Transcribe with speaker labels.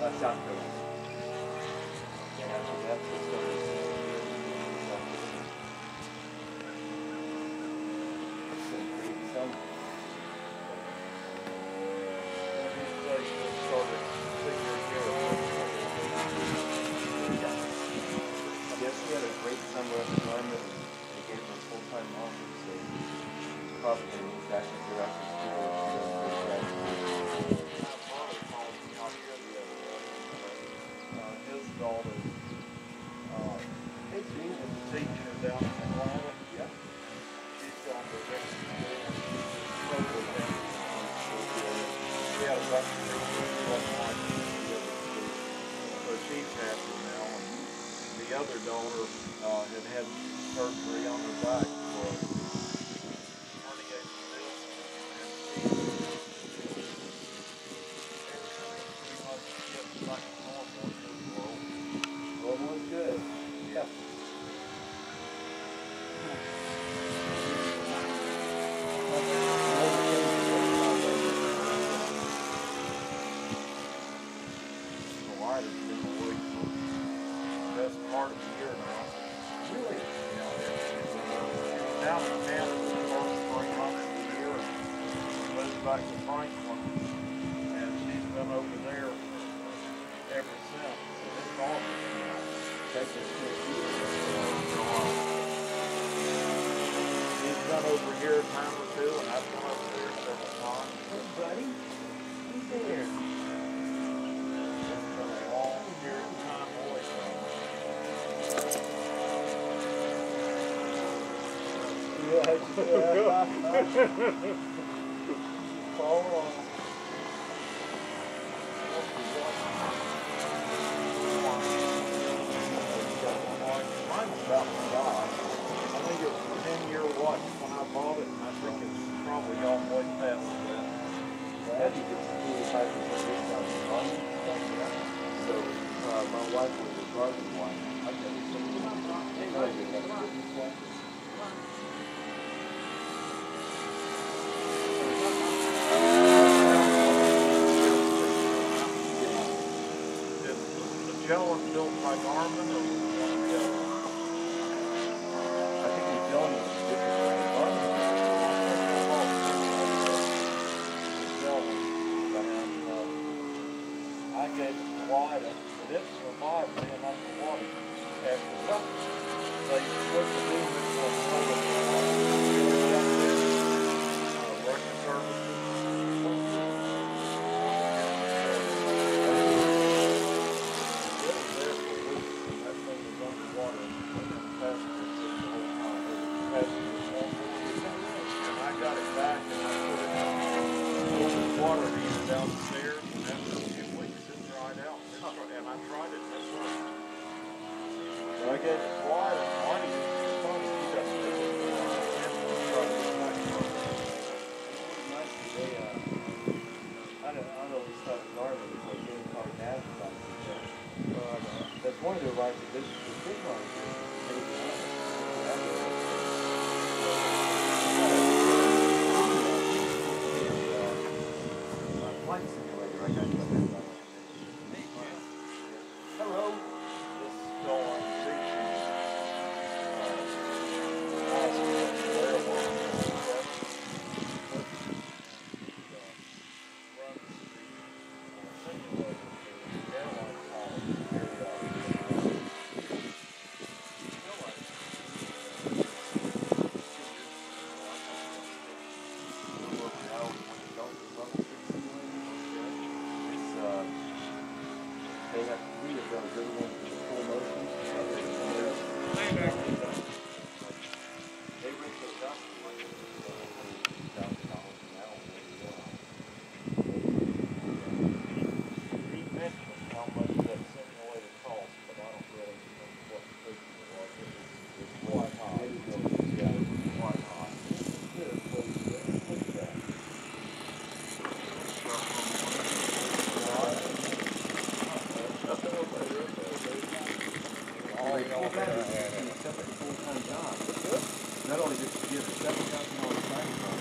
Speaker 1: Yes, we had a great summer up in London. They gave her a full-time office, so she's probably gonna move back into after school. She's gonna move back.
Speaker 2: Uh,
Speaker 1: Hey, Gene.
Speaker 2: a teacher down in Atlanta.
Speaker 1: Yeah.
Speaker 2: She's Richmond. Local. We had a bunch of people like. So she's happy now. And the other daughter, uh, had had surgery on her back for a herniated disc. And she, she must get back to normal in this world.
Speaker 1: Almost good. Yeah.
Speaker 2: The light has been away for the of the year now.
Speaker 1: Really?
Speaker 2: Yeah, it's, it's down in Tampa the three months the year. and Moved back to Franklin, and she's been over there ever since. It's awesome.
Speaker 1: Texas, Tennessee.
Speaker 2: She's been over here a time or two, and I've been over there several times.
Speaker 1: Hey, buddy. Who's there?
Speaker 2: It's been a long period of time away from her.
Speaker 1: Follow along.
Speaker 2: Mine's about to die. I think it was a ten-year watch when I bought it, and I think it's probably gone way past that.
Speaker 1: Have you get some cool type of discounts on it? So, uh, my wife was a Garmin one. I've never seen it. Hey, Roger, that's a good one.
Speaker 2: Is the Magellan built by Garmin or was the others?
Speaker 1: I think the John was than garden.
Speaker 2: And, uh, I gave it to Wyatt, but it survived being underwater. After some, they the boom in for public, uh, record services. It was there for weeks, and that thing was underwater, and passengers did the whole time, There was passengers on board. And I got it back, and I put it in open water heater downstairs, and after a few weeks, it dried out. It dri- And I tried it, and it worked. But I gave it Wyatt, and Wyatt used it for fun, he got it. 何
Speaker 1: だ? They have three of those, every one is full motion. They rent those out for like thousand dollars an hour.
Speaker 2: He mentioned how much that simulator cost, but I don't really remember what the figure was. It was, it was quite high. Yeah, it was quite high.
Speaker 1: Good, well, look at that. That is a separate full-time job. Not only just to give a seven thousand dollar bonus,